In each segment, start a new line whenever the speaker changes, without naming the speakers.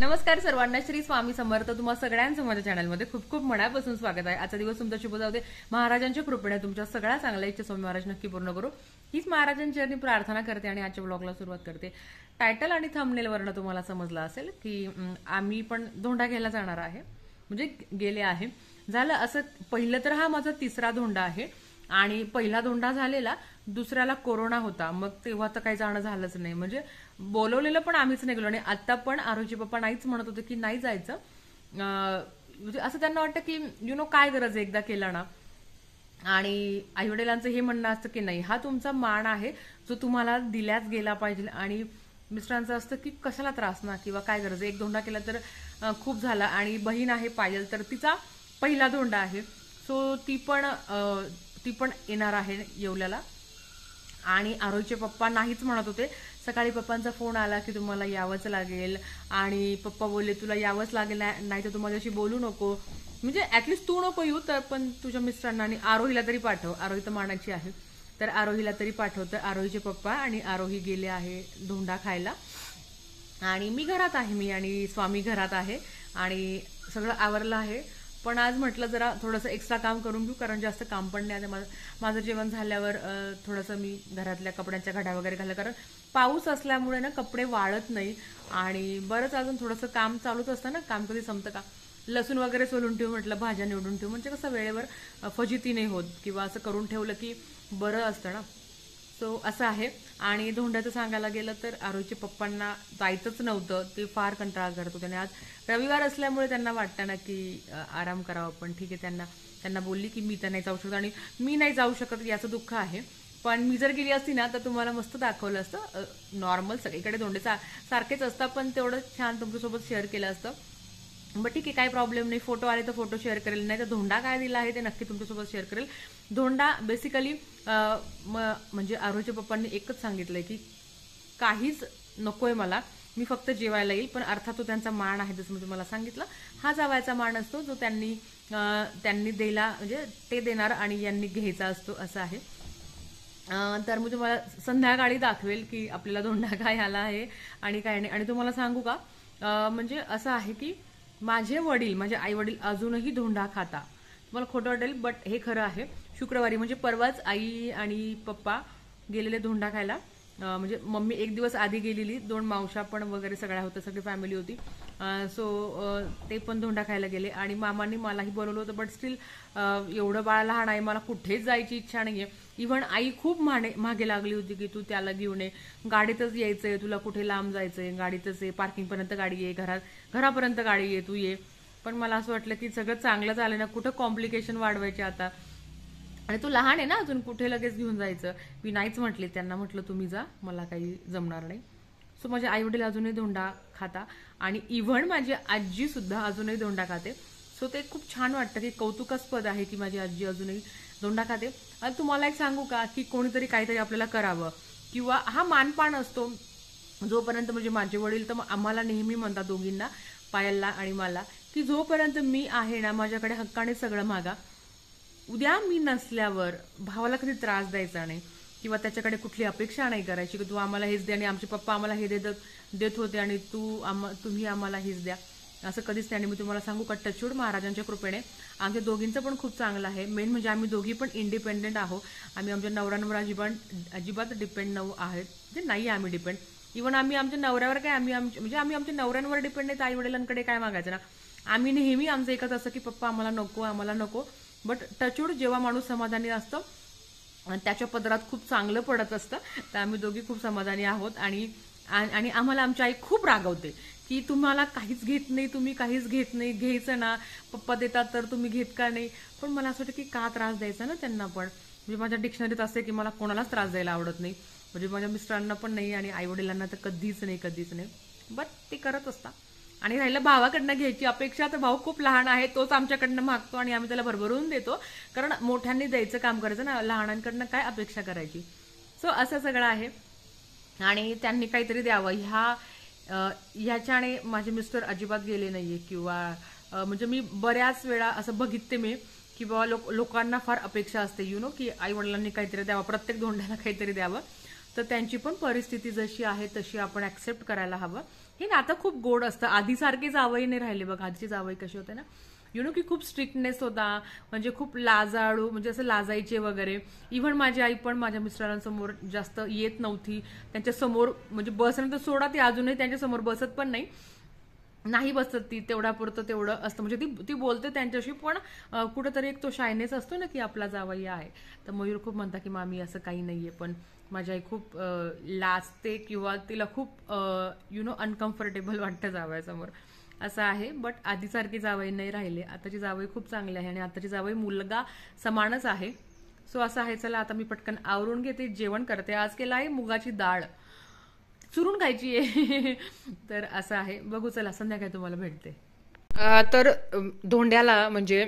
नमस्कार सर्वांना श्री स्वामी समर्थ. तुम्हा सगळ्यांचं माझ्या चॅनलमध्ये खूप खूप मनापासून स्वागत आहे. आजचा दिवस तुमचा शुभ जाऊ दे. महाराजांच्या कृपेने तुमच्या सगळ्या चांगल्या इच्छा स्वामी महाराज नक्की पूर्ण करू. हीच महाराजांची आणि प्रार्थना करते आणि आजच्या ब्लॉगला सुरुवात करते. टायटल आणि थंबनेलवरनं तुम्हाला समजलं असेल की आम्ही पण धोंडा घ्यायला जाणार आहे. म्हणजे गेले आहे. झालं असं पहिलं तर हा माझा तिसरा धोंडा आहे. आणि पहिला धोंडा झालेला दुसऱ्याला कोरोना होता. मग तेव्हा तर काही जाणं झालंच नाही. म्हणजे बोलवलेलं पण आम्हीच नाही गेलो आणि आता पण आरोजी पप्पा नाहीच म्हणत होते की नाही जायचं. म्हणजे असं त्यांना वाटतं की यु नो काय गरज आहे एकदा केलं ना? आणि आईवडिलांचं हे म्हणणं असतं की नाही हा तुमचा मान आहे जो तुम्हाला दिल्याच गेला पाहिजे. आणि मिस्टरांचं असतं की कशाला त्रास ना? किंवा काय गरज आहे? एक धोंडा केला तर खूप झाला. आणि बहीण आहे पायल तर तिचा पहिला धोंडा आहे. सो ती पण ती पण येणार आहे येवल्याला. आणि आरोहीचे पप्पा नाहीच म्हणत होते. सकाळी पप्पांचा फोन आला की तुम्हाला यावंच लागेल. आणि पप्पा बोलले तुला यावंच लागेल नाही तर तुम्हाला अशी बोलू नको. म्हणजे ॲटलिस्ट तू नको येऊ तर पण तुझ्या मिस्टरांना आणि आरोहीला तरी पाठव. आरोही तर मानाची आहे. तर आरोहीला तरी पाठव तर आरोहीचे पप्पा आणि आरोही गेले आहे धोंडा खायला. आणि मी घरात आहे मी आणि स्वामी घरात आहे. आणि सगळं आवरलं आहे. पण आज म्हटलं जरा थोडंसं एक्स्ट्रा काम करून घेऊ कारण जास्त काम पण नाही. आता माझं माझं जेवण झाल्यावर थोडंसं मी घरातल्या कपड्यांच्या घड्या वगैरे घाललं कारण पाऊस असल्यामुळे ना कपडे वाळत नाही. आणि बरंच अजून थोडंसं काम चालूच असतं ना काम कधी संपतं का? लसूण वगैरे सोलून ठेवू म्हटलं भाज्या निवडून ठेवू. म्हणजे कसं वेळेवर फजिती नाही होत. किंवा असं करून ठेवलं की बरं असतं ना. सो असं आहे. आणि धोंड्याचं सांगायला गेलं तर आरोहीच्या पप्पांना जायचंच नव्हतं. ते फार कंटाळा करत होते. आणि आज रविवार असल्यामुळे त्यांना वाटतं ना की आराम करावा. पण ठीक आहे त्यांना त्यांना बोलली की मी तर नाही जाऊ शकत आणि मी नाही जाऊ शकत याचं दुःख आहे. पण मी जर गेली असती ना तर तुम्हाला मस्त दाखवलं असतं. नॉर्मल सगळीकडे धोंडे सा- सारखेच असतात पण तेवढं छान तुमच्यासोबत शेअर केलं असतं. बट ठीक आहे काही प्रॉब्लेम नाही. फोटो आले तर फोटो शेअर करेल. नाही तर धोंडा काय दिला आहे ते नक्की तुमच्यासोबत शेअर करेल. धोंडा बेसिकली म्हणजे आरोच्या पप्पांनी एकच सांगितलंय की काहीच नकोय मला मी फक्त जेवायला येईल पण अर्थात तो त्यांचा मान आहे जसं मी तुम्हाला सांगितलं. हा जावायचा मान असतो जो त्यांनी त्यांनी दिला म्हणजे ते देणार आणि यांनी घ्यायचा असतो असं आहे. तर मी तुम्हाला संध्याकाळी दाखवेल की आपल्याला धोंडा काय आला आहे आणि काय नाही. आणि तुम्हाला सांगू का म्हणजे असं आहे की माझे वडील माझे आई वडील अजूनही धोंडा खाता. तुम्हाला खोटं वाटेल बट हे खरं आहे. शुक्रवारी म्हणजे परवाच आई आणि पप्पा गेलेले धोंडा खायला. म्हणजे मम्मी एक दिवस आधी गेलेली दोन मावशा पण वगैरे सगळ्या होत्या सगळी फॅमिली होती. सो ते पण धोंडा खायला गेले. आणि मामांनी मलाही बोलवलं होतं बट स्टील एवढं बाळ लहान आहे मला कुठेच जायची इच्छा नाही आहे इव्हन आई खूप माने मागे लागली होती की तू त्याला घेऊन ये. गाडीतच यायचंय तुला कुठे लांब जायचंय? गाडीतच ये पार्किंगपर्यंत गाडी ये घरात घरापर्यंत गाडी ये तू ये. पण मला असं वाटलं की सगळं चांगलं झालं ना कुठं कॉम्प्लिकेशन वाढवायचे आता? आणि तू लहान आहे ना अजून कुठे लगेच घेऊन जायचं? मी नाहीच म्हटले त्यांना म्हटलं तुम्ही जा मला काही जमणार नाही. सो माझे आई वडील अजूनही धोंडा खाता. आणि इव्हन माझी आजी सुद्धा अजूनही धोंडा खाते. सो ते खूप छान वाटतं की कौतुकास्पद आहे की माझी आजी अजूनही धोंडा खाते. आणि तुम्हाला एक सांगू का की कोणीतरी काहीतरी आपल्याला करावं. किंवा हा मानपान असतो. जोपर्यंत म्हणजे माझे वडील तर मग आम्हाला नेहमी म्हणतात दोघींना पायलला आणि मला की जोपर्यंत मी आहे ना माझ्याकडे हक्काने सगळं मागा उद्या मी नसल्यावर भावाला कधी त्रास द्यायचा नाही किंवा त्याच्याकडे कुठली अपेक्षा नाही करायची की तू आम्हाला हेच दे आणि आमचे पप्पा आम्हाला हे देत देत होते आणि तू आम्हा तुम्ही आम्हाला हेच द्या. असं कधीच नाही. मी तुम्हाला सांगू का टचूड महाराजांच्या कृपेने आमच्या दोघींचं पण खूप चांगलं आहे. मेन म्हणजे आम्ही दोघी पण इंडिपेंडेंट आहोत. आम्ही आमच्या नवऱ्यांवर अजिबात अजिबात डिपेंड नऊ आहेत. जे नाही आहे आम्ही डिपेंड इव्हन आम्ही आमच्या नवऱ्यावर काय आम्ही आमच्या म्हणजे आम्ही आमच्या नवऱ्यांवर डिपेंड नाही. आई वडिलांकडे काय मागायचं ना? आम्ही नेहमी आमचं एकच असं की पप्पा आम्हाला नको आम्हाला नको. बट टचूड जेव्हा माणूस समाधानी असतो आणि त्याच्या पदरात खूप चांगलं पडत असतं तर आम्ही दोघी खूप समाधानी आहोत. आणि आणि आणि आम्हाला आमची आई खूप रागवते की तुम्हाला काहीच घेत नाही तुम्ही काहीच घेत नाही घ्यायचं ना पप्पा देतात तर तुम्ही घेत का नाही. पण मला असं वाटतं की का त्रास द्यायचा ना त्यांना पण. म्हणजे माझ्या डिक्शनरीत असते की मला कोणालाच त्रास द्यायला आवडत नाही. म्हणजे माझ्या मिस्टरांना पण नाही आणि आईवडिलांना तर कधीच नाही कधीच नाही. बट ते करत असतात. आणि राहिलं भावाकडनं घ्यायची अपेक्षा तर भाऊ खूप लहान आहे तोच आमच्याकडनं मागतो आणि आम्ही त्याला भरभरून देतो. कारण मोठ्यांनी द्यायचं काम करायचं ना लहानांकडनं काय अपेक्षा करायची? सो असं सगळं आहे. आणि त्यांनी काहीतरी द्यावं. ह्या ह्याच्याने माझे मिस्टर अजिबात गेले नाहीये किंवा म्हणजे मी बऱ्याच वेळा असं बघितते मी की बाबा लोक लोकांना फार अपेक्षा असते. यु नो की आई वडिलांनी काहीतरी द्यावं प्रत्येक धोंड्याला काहीतरी द्यावं. तर त्यांची पण परिस्थिती जशी आहे तशी आपण ऍक्सेप्ट करायला हवं. हे ना आता खूप गोड असतं. आधीसारखे जावई नाही राहिले बघ. आधीचे जावई कशी होते ना? यु नो की खूप स्ट्रिक्टनेस होता. म्हणजे खूप लाजाळू म्हणजे असं लाजायचे वगैरे. इव्हन माझी आई पण माझ्या मिस्टरांसमोर जास्त येत नव्हती. त्यांच्यासमोर म्हणजे बसनंतर सोडा ती अजूनही त्यांच्यासमोर बसत पण नाही. नाही बसत ती तेवढ्या पुरतं तेवढं असतं. म्हणजे ती ती बोलते त्यांच्याशी पण कुठंतरी एक तो शायनेस असतो ना की आपला जावई आहे. तर मयूर खूप म्हणता की मामी असं काही नाहीये. पण माझी आई खूप लाजते किंवा तिला खूप यु नो अनकम्फर्टेबल वाटतं जावयासमोर. असं आहे. बट आधीसारखी जावई नाही राहिले. आताची जावई खूप चांगली आहे आणि आताची जावई मुलगा समानच आहे. सो असं आहे. चला आता मी पटकन आवरून घेते. जेवण करते. आज केलं आहे मुगाची डाळ. चुरून खायची आहे. तर असं आहे. बघू चला संध्याकाळी तुम्हाला भेटते. तर धोंड्याला म्हणजे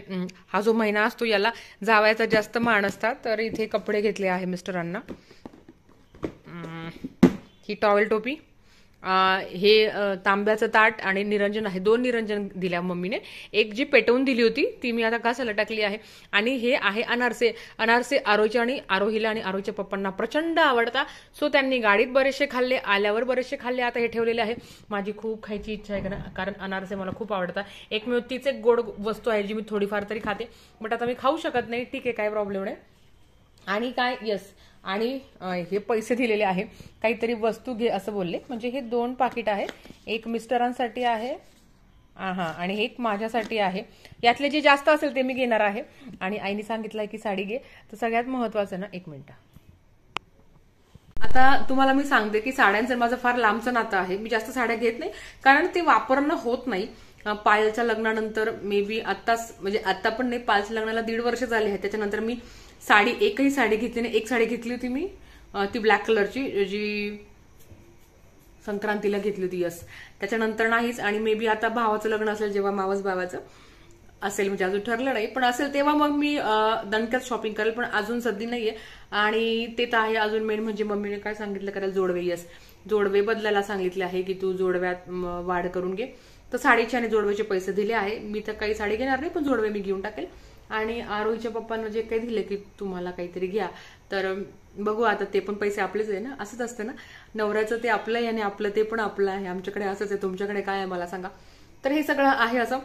हा जो महिना असतो याला जावयाचा जास्त मान असतात. तर इथे कपडे घेतले आहे मिस्टरांना. ही टॉवेल टोपी. हे तांब्याचं ताट आणि निरंजन आहे दोन निरंजन दिल्या मम्मीने. एक जी पेटवून दिली होती ती मी आता घासायला टाकली आहे? आणि हे आहे अनारसे. अनारसे आरोहीच्या आणि आरोहीला आणि आरोहीच्या पप्पांना प्रचंड आवडता. सो त्यांनी गाडीत बरेचसे खाल्ले आल्यावर बरेचसे खाल्ले आता हे ठेवलेले आहे. माझी खूप खायची इच्छा आहे कारण- कारण अनारसे मला खूप आवडतात. एकमेव तीच एक गोड वस्तू आहे जी मी थोडीफार तरी खाते. बट आता मी खाऊ शकत नाही. ठीक आहे काय प्रॉब्लेम नाही. आणि काय? यस आणि हे पैसे दिलेले आहे. काहीतरी वस्तू घे असं बोलले. म्हणजे हे दोन पाकिट आहे एक मिस्टरांसाठी आहे. हा आणि एक माझ्यासाठी आहे. यातले जे जास्त असेल ते मी घेणार आहे. आणि आईने सांगितलंय की साडी घे. तर सगळ्यात महत्वाचं ना एक मिनिट. आता तुम्हाला मी सांगते की साड्यांचं माझं फार लांबचं नातं आहे. मी जास्त साड्या घेत नाही. कारण ते वापरणं होत नाही. पायलच्या लग्नानंतर मे बी आत्ताच म्हणजे आता पण नाही पायलच्या लग्नाला दीड वर्ष झाले आहे त्याच्यानंतर मी साडी एकही साडी घेतली नाही. एक साडी घेतली होती मी. ती ब्लॅक कलरची जी संक्रांतीला घेतली होती यस त्याच्यानंतर नाहीच. आणि मे बी आता भावाचं लग्न असेल जेव्हा मावस भावाचं असेल म्हणजे अजून ठरलं नाही. पण असेल तेव्हा मग मी दणक्यात शॉपिंग करेल पण अजून सध्या नाहीये. आणि ते तर आहे अजून मेन म्हणजे मम्मीने काय सांगितलं करायला? जोडवे यस जोडवे बदलायला सांगितले आहे की तू जोडव्यात वाढ करून घे. तर साडीचे आणि जोडव्याचे पैसे दिले आहे. मी तर काही साडी घेणार नाही पण जोडवे मी घेऊन टाकेल. आणि आरोहीच्या पप्पांना जे काही दिले की तुम्हाला काहीतरी घ्या तर बघू आता ते पण पैसे आपलेच आहे ना? असंच असतं ना? नवऱ्याचं ते आपलं आहे आणि आपलं ते पण आपलं आहे. आमच्याकडे असंच आहे. तुमच्याकडे काय आहे मला सांगा. तर हे सगळं आहे असं.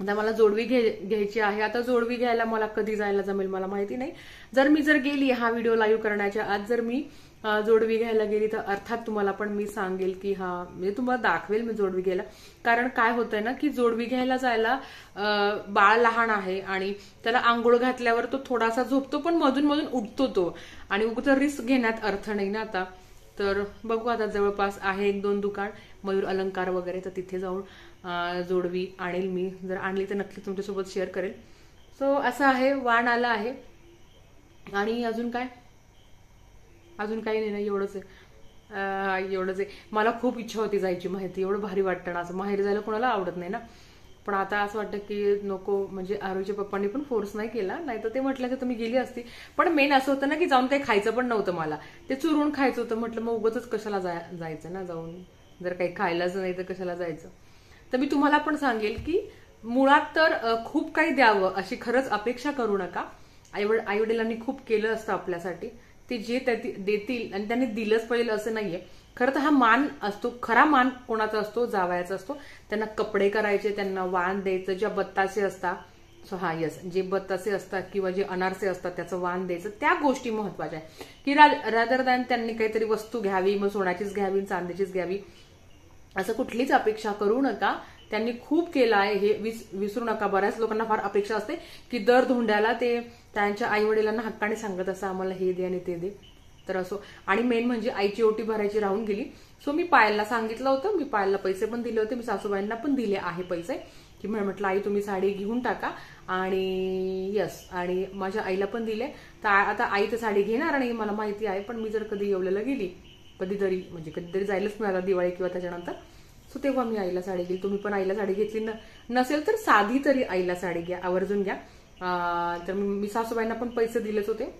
आता मला जोडवी घे घ्यायची आहे. आता जोडवी घ्यायला मला कधी जायला जमेल मला माहिती नाही. जर मी जर गेली हा व्हिडिओ लाईव्ह करण्याच्या आज जर मी जोडवी घ्यायला गेली तर अर्थात तुम्हाला पण मी सांगेल की हा म्हणजे तुम्हाला दाखवेल मी जोडवी घ्यायला. कारण काय होतंय ना की जोडवी घ्यायला जायला बाळ लहान आहे आणि त्याला आंघोळ घातल्यावर तो थोडासा झोपतो पण मधून मधून उठतो तो. आणि उगतर रिस्क घेण्यात अर्थ नाही ना आता. तर बघू आता जवळपास आहे एक दोन दुकान मयूर अलंकार वगैरे तर तिथे जाऊन जोडवी आणेल मी. जर आणली तर नक्की तुमच्यासोबत शेअर करेल. सो असं आहे वाण आला आहे. आणि अजून काय? अजून काही नाही ना एवढंच आहे. एवढंच आहे. मला खूप इच्छा होती जायची माहिती एवढं भारी वाटतं ना असं. माहेर जायला कोणाला आवडत नाही ना. पण आता असं वाटतं की नको म्हणजे आरोच्या पप्पांनी पण फोर्स नाही केला. नाही तर ते म्हटलं की तुम्ही गेली असती. पण मेन असं होतं ना की जाऊन काही खायचं पण नव्हतं मला. ते चुरून खायचं होतं. म्हटलं मग उगतच कशाला जाय- जायचं ना जाऊन? जर काही खायलाच नाही तर कशाला जायचं? तर मी तुम्हाला पण सांगेल की मुळात तर खूप काही द्यावं अशी खरंच अपेक्षा करू नका. आईवड आईवडिलांनी खूप केलं असतं आपल्यासाठी. ते जे त्या- देतील आणि त्यांनी दिलंच पाहिजे असं नाहीये. खरं तर हा मान असतो खरा मान कोणाचा असतो? जावयाचा असतो. त्यांना कपडे करायचे त्यांना वाण द्यायचं ज्या बत्तासे असतात सो हा यस जे बत्तासे असतात किंवा जे अनारसे असतात त्याचं वाण द्यायचं त्या गोष्टी महत्त्वाच्या आहे की रादर दॅन त्यांनी काहीतरी वस्तू घ्यावी मग सोन्याचीच घ्यावी चांदीचीच घ्यावी असं कुठलीच अपेक्षा करू नका. त्यांनी खूप केलं आहे हे विसरू नका. बऱ्याच लोकांना फार अपेक्षा असते की दर धोंड्याला ते त्यांच्या आई वडिलांना हक्काने सांगत असं आम्हाला हे दे आणि ते दे. तर असो. आणि मेन म्हणजे आईची ओटी भरायची राहून गेली. सो मी पायलला सांगितलं होतं. मी पायलला पैसे पण दिले होते. मी सासूबाईंना पण दिले आहे पैसे. की मी म्हटलं आई तुम्ही साडी घेऊन टाका. आणि यस आणि माझ्या आईला पण दिले. तर आता आई तर साडी घेणार आणि मला माहिती आहे. पण मी जर कधी येवल्याला गेली कधीतरी म्हणजे कधीतरी जायलाच मिळाला दिवाळी किंवा त्याच्यानंतर सो तेव्हा मी आईला साडी घेईल. तुम्ही पण आईला साडी घेतली न नसेल तर साधी तरी आईला साडी घ्या आवर्जून घ्या. तर मी सासूबाईंना पण पैसे दिलेच होते.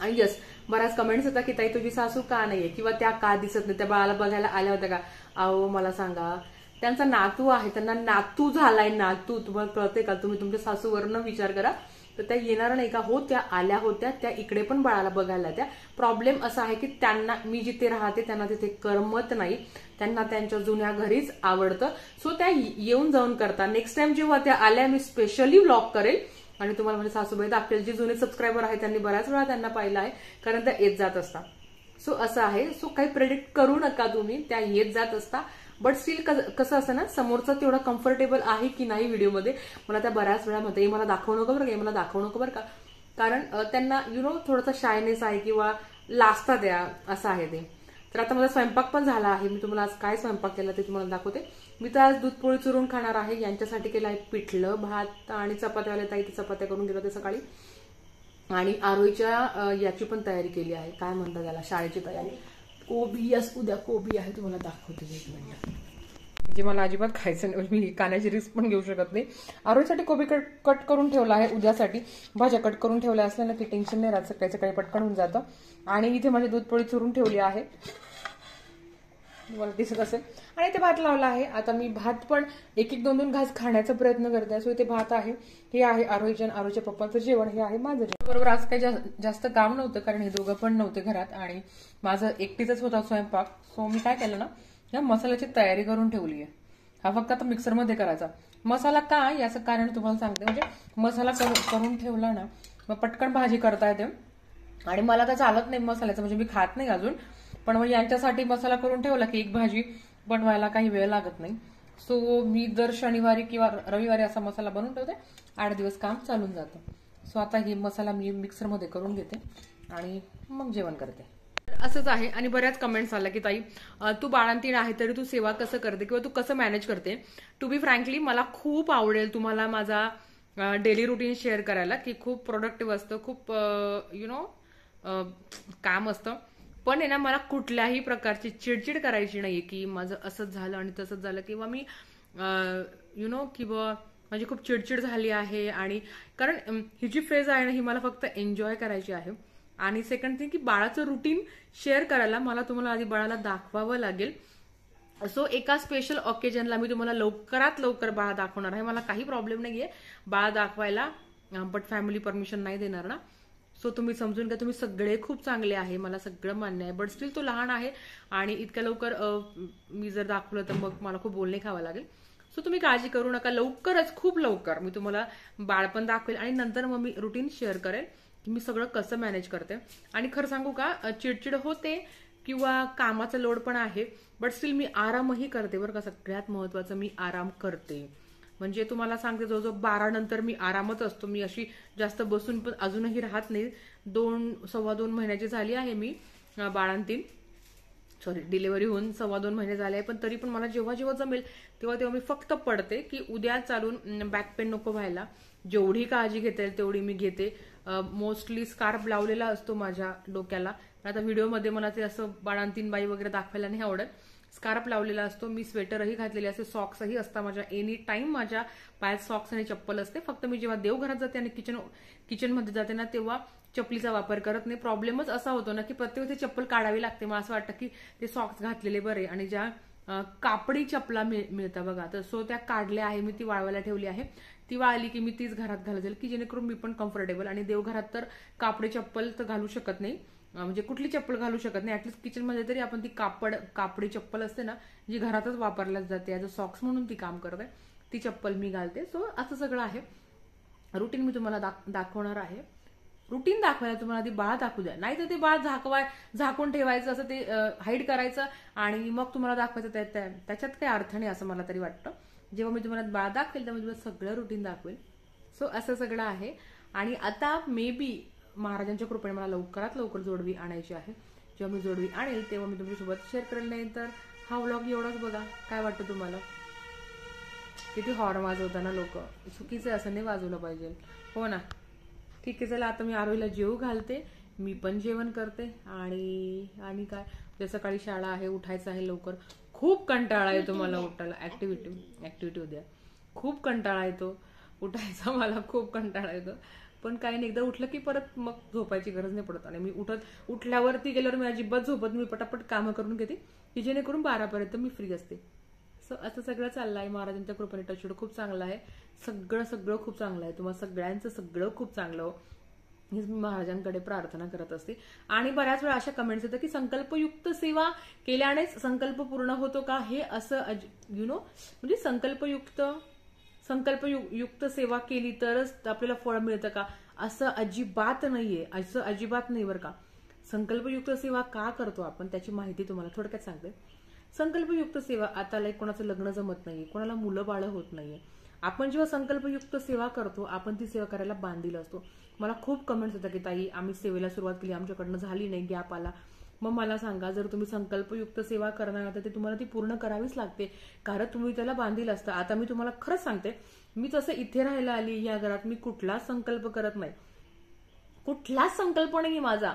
आणि यस बऱ्याच कमेंट्स होता की ताई तुझी सासू का नाहीये? किंवा त्या का दिसत नाही? त्या बाळाला बघायला आल्या होत्या का? अहो मला सांगा त्यांचा नातू आहे. त्यांना नातू झालाय नातू. तुम्हाला कळते का? तुम्ही तुमच्या सासूवरनं विचार करा. तर त्या येणार नाही का? हो त्या आल्या होत्या त्या इकडे पण बाळाला बघायला त्या प्रॉब्लेम असा आहे की त्यांना मी जिथे राहते त्यांना तिथे करमत नाही. त्यांना त्यांच्या जुन्या घरीच आवडतं. सो त्या येऊन जाऊन करता नेक्स्ट टाइम जेव्हा त्या आल्या मी स्पेशली व्लॉग करेल. आणि तुम्हाला म्हणजे सासूबाई दाखवेल जे जुने सबस्क्रायबर आहेत त्यांनी बऱ्याच वेळा त्यांना पाहिलं आहे. कारण त्या येत जात असतात. सो असं आहे. सो काही प्रेडिक्ट करू नका तुम्ही. त्या येत जात असता बट स्टील कसं असतं ना समोरचं तेवढं कम्फर्टेबल आहे की नाही व्हिडिओमध्ये मला त्या बऱ्याच वेळा म्हणते मला दाखवू नको बरं का मला दाखवू नको बरं का. कारण त्यांना यु नो थोडासा शायनेस आहे किंवा लास्ता द्या असं आहे ते. तर आता माझा स्वयंपाक पण झाला आहे. मी तुम्हाला आज काय स्वयंपाक केला ते तुम्हाला दाखवते. मी तर आज दूध पोळी चुरून खाणार आहे. यांच्यासाठी केलं आहे पिठलं भात आणि चपात्यावाले ताई ते चपात्या करून गेलं ते सकाळी. आणि आरोईच्या याची पण तयारी केली आहे. काय म्हणतात त्याला? शाळेची तयारी. कोबी यस उद्या कोबी आहे तुम्हाला दाखवते एक मिनिट. म्हणजे मला अजिबात खायचं नाही म्हणजे मी कानाची रिस्क पण घेऊ शकत नाही. आरोईसाठी कोबी कट कट करून ठेवला आहे उद्यासाठी. भाज्या कट करून ठेवल्या असल्यानं की टेन्शन नाही राहत सकाळी सकाळी पटकन होऊन जातं. आणि इथे माझी दूध पोळी चुरून ठेवली आहे. तुम्हाला दिसत असेल. आणि ते भात लावला आहे. आता मी भात पण एक एक दोन दोन घास खाण्याचा प्रयत्न करते. सो इथे भात आहे. हे आहे आरोहीजन आरोच्या पप्पाचं जेवण. हे आहे माझं जेवण. बरोबर आज काही जास्त काम नव्हतं कारण हे दोघं पण नव्हते घरात. आणि माझं एकटीच होता स्वयंपाक. सो मी काय केलं ना या मसाल्याची तयारी करून ठेवली आहे हा फक्त आता मिक्सरमध्ये करायचा. मसाला का याचं कारण तुम्हाला सांगते. म्हणजे मसाला करून ठेवला ना मग पटकन भाजी करता येते. आणि मला तर चालत नाही मसाल्याचं. म्हणजे मी खात नाही अजून. पण मग यांच्यासाठी मसाला करून ठेवला की एक भाजी बनवायला काही वेळ लागत नाही. सो मी दर शनिवारी किंवा रविवारी असा मसाला बनवून ठेवते. आठ दिवस काम चालून जातं. सो आता ही मसाला मी मिक्सरमध्ये करून घेते आणि मग जेवण करते. असंच आहे आणि बऱ्याच कमेंट्स आल्या की ताई तू बाळांतीण आहे तरी तू सेवा कसं करते किंवा तू कसं मॅनेज करते? टू बी फ्रँकली मला खूप आवडेल तुम्हाला माझा डेली रुटीन शेअर करायला की खूप प्रोडक्टिव्ह असतं खूप यु नो काम असतं. पण आहे ना मला कुठल्याही प्रकारची चिडचिड करायची नाही की माझं असंच झालं आणि तसंच झालं किंवा मी यु नो किंवा माझी खूप चिडचिड झाली आहे आणि कारण ही जी फेज आहे ना ही मला फक्त एन्जॉय करायची आहे. आणि सेकंड थिंग की बाळाचं रुटीन शेअर करायला मला तुम्हाला आधी बाळाला दाखवावं लागेल. सो एका स्पेशल ऑकेजनला मी तुम्हाला लवकरात लवकर बाळा दाखवणार आहे. मला काही प्रॉब्लेम नाही आहे बाळा दाखवायला बट फॅमिली परमिशन नाही देणार ना. सो तुम्ही समजून घ्या तुम्ही सगळे खूप चांगले आहे मला सगळं मान्य आहे. बट स्टील तो लहान आहे आणि इतक्या लवकर मी जर दाखवलं तर मग मला खूप बोलणे खावं लागेल. सो तुम्ही काळजी करू नका लवकरच खूप लवकर मी तुम्हाला बाळपण दाखवेल आणि नंतर मग मी रुटीन शेअर करेल की मी सगळं कसं मॅनेज करते. आणि खरं सांगू का चिडचिड होते किंवा कामाचा लोड पण आहे बट स्टील मी आरामही करते बरं का सगळ्यात महत्वाचं मी आराम करते. म्हणजे तुम्हाला सांगते जवळजवळ बारा नंतर मी आरामच असतो. मी अशी जास्त बसून पण अजूनही राहत नाही. दोन सव्वा दोन महिन्याची झाली आहे मी बाळांतीन सॉरी डिलिव्हरी होऊन सव्वा दोन महिने झाले आहे. पण तरी पण मला जेव्हा जेव्हा जमेल तेव्हा तेव्हा मी फक्त पडते की उद्या चालून बॅक पेन नको व्हायला. जेवढी काळजी घेता तेवढी मी घेते. मोस्टली स्कार्फ लावलेला असतो माझ्या डोक्याला. आता व्हिडिओमध्ये मला ते असं बाळांतीन बाई वगैरे दाखवायला नाही आवडत. स्कार्फ लावलेला असतो मी स्वेटरही घातलेले असते सॉक्सही असतात माझ्या एनी टाइम माझ्या पायात सॉक्स आणि चप्पल असते. फक्त मी जेव्हा देवघरात जाते आणि किचन किचनमध्ये जाते ना तेव्हा चप्पलीचा वापर करत नाही. प्रॉब्लेमच असा होतो ना की प्रत्येक चप्पल काढावी लागते. मला असं वाटतं की ते सॉक्स घातलेले बरे आणि ज्या कापडी चपला मिळतात बघा. तर सो त्या काढल्या आहे मी ती वाळवायला ठेवली आहे. ती वाळली की मी तीच घरात घालत जाईल की जेणेकरून मी पण कम्फर्टेबल आणि देवघरात तर कापडी चप्पल तर घालू शकत नाही. म्हणजे कुठली चप्पल घालू शकत नाही. ऍटलीस्ट किचनमध्ये तरी आपण ती कापड कापडी चप्पल असते ना जी घरातच वापरल्या जाते. ॲज अ सॉक्स म्हणून ती काम करते. ती चप्पल मी घालते. सो असं सगळं आहे. रुटीन मी तुम्हाला दाखवणार आहे. रुटीन दाखवायला तुम्हाला आधी बाळ दाखवू द्या. नाही तर ते बाळ झाकवाय झाकून ठेवायचं असं ते हाईड करायचं आणि मग तुम्हाला दाखवायचं त्याच्यात काही अर्थ नाही असं मला तरी वाटतं. जेव्हा मी तुम्हाला बाळ दाखवेल तेव्हा तुम्हाला सगळं रुटीन दाखवेल. सो असं सगळं आहे. आणि आता मे बी महाराजांच्या कृपेने मला लवकरात लवकर जोडवी आणायची आहे. जेव्हा मी जोडवी आणेल तेव्हा मी तुमच्यासोबत शेअर करेल. नाही तर हा व्लॉग एवढाच बघा. काय वाटतं तुम्हाला? किती हॉर्न वाजवताना लोक. चुकीचं असं नाही वाजवलं पाहिजे. हो ना? ठीक आहे चला आता मी आरोईला जेव घालते. मी पण जेवण करते. आणि आणि काय? सकाळी शाळा आहे उठायचं आहे लवकर. खूप कंटाळा येतो मला उठायला. ऍक्टिव्हिटी ऍक्टिव्हिटी उद्या. खूप कंटाळा येतो. उठायचा मला खूप कंटाळा येतो. पण काही नाही एकदा उठलं की परत मग झोपायची गरज नाही पडत. आणि मी उठत उठल्यावरती गेल्यावर मी अजिबात झोपत मी पटापट कामं करून घेते की जेणेकरून बारापर्यंत मी फ्री असते. सो असं सगळं चाललं आहे महाराजांच्या कृपेने टचूड खूप चांगलं आहे. सगळं सगळं खूप चांगलं आहे. तुम्हाला सगळ्यांचं सगळं खूप चांगलं हो. हीच मी महाराजांकडे प्रार्थना करत असते. आणि बऱ्याच वेळा अशा कमेंट्स येतात की संकल्पयुक्त सेवा केल्यानेच संकल्प पूर्ण होतो का? हे असं यु नो म्हणजे संकल्पयुक्त संकल्प युक्त सेवा केली तरच आपल्याला फळ मिळतं का? असं अजिबात नाहीये. असं अजिबात नाही बरं का. संकल्पयुक्त सेवा का करतो आपण? त्याची माहिती तुम्हाला थोडक्यात सांगते. संकल्पयुक्त सेवा आता लाईक कोणाचं लग्न जमत नाहीये कोणाला मुलं बाळं होत नाहीये. आपण जेव्हा संकल्पयुक्त सेवा करतो आपण ती सेवा करायला बांधील असतो. मला खूप कमेंट्स येतात की ताई आम्ही सेवेला सुरुवात केली आमच्याकडनं झाली नाही गॅप आला. मग मला सांगा जर तुम्ही संकल्पयुक्त सेवा करणार तर ते तुम्हाला ती पूर्ण करावीच लागते. कारण तुम्ही त्याला बांधील असता. आता मी तुम्हाला खरंच सांगते मी जसं इथे राहायला आली या घरात मी कुठलाच संकल्प करत नाही. कुठलाच संकल्प नाही माझा.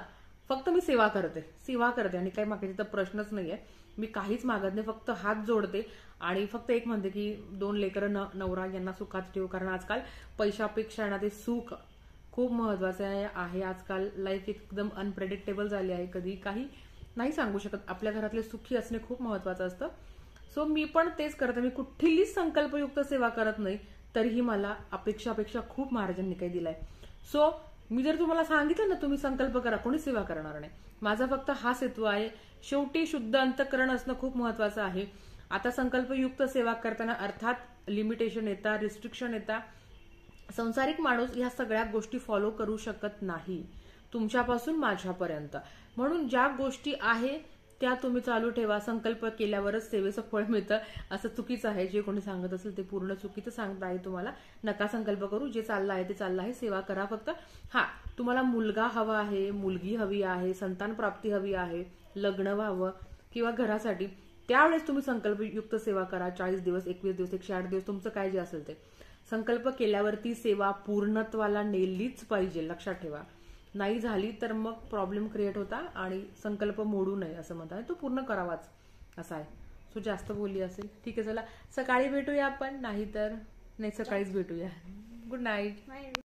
फक्त मी सेवा करते. सेवा करते. आणि काही मागायचे तर प्रश्नच नाहीये. मी काहीच मागत नाही. फक्त हात जोडते. आणि फक्त एक म्हणते की दोन लेकरं न नवरा यांना सुखात ठेवू. कारण आजकाल पैशापेक्षा ना ते सुख खूप महत्वाचं आहे आहे आजकाल. लाईफ एकदम अनप्रेडिक्टेबल झाली आहे कधी. काही नाही सांगू शकत. आपल्या घरातले सुखी असणे खूप महत्वाचं असतं. सो मी पण तेच करते मी कुठलीच संकल्पयुक्त सेवा करत नाही. तरीही मला अपेक्षापेक्षा खूप महाराजांनी काही दिलाय. सो मी जर तुम्हाला सांगितलं ना तुम्ही संकल्प करा. कोणी सेवा करणार नाही. माझा फक्त हाच हेतू आहे. शेवटी शुद्ध अंतकरण असणं खूप महत्वाचं आहे. आता संकल्पयुक्त सेवा करताना अर्थात लिमिटेशन येतात रिस्ट्रिक्शन येतात संसारिक माणूस ह्या सगळ्या गोष्टी फॉलो करू शकत नाही. तुमच्यापासून माझ्यापर्यंत. म्हणून ज्या गोष्टी आहे त्या तुम्ही चालू ठेवा. संकल्प केल्यावरच सेवेचं फळ मिळतं. असं चुकीचं आहे. जे कोणी सांगत असेल ते पूर्ण चुकीचं सांगत आहे तुम्हाला. नका संकल्प करू. जे चाललं आहे ते चाललं आहे. सेवा करा फक्त. हा तुम्हाला मुलगा हवा आहे मुलगी हवी आहे संतान प्राप्ती हवी आहे लग्न व्हावं किंवा घरासाठी त्यावेळेस तुम्ही संकल्पयुक्त सेवा करा. चाळीस दिवस एकवीस दिवस एकशे आठ दिवस तुमचं काय जे असेल ते. संकल्प केल्यावरती सेवा पूर्णत्वाला नेलीच पाहिजे लक्षात ठेवा. नाही झाली तर मग प्रॉब्लेम क्रिएट होता आणि संकल्प मोडू नये असं म्हणतात. तो पूर्ण करावाच असा आहे. सो जास्त बोलली असेल. ठीक आहे चला. सकाळी भेटूया आपण नाहीतर नाही सकाळीच भेटूया. Good night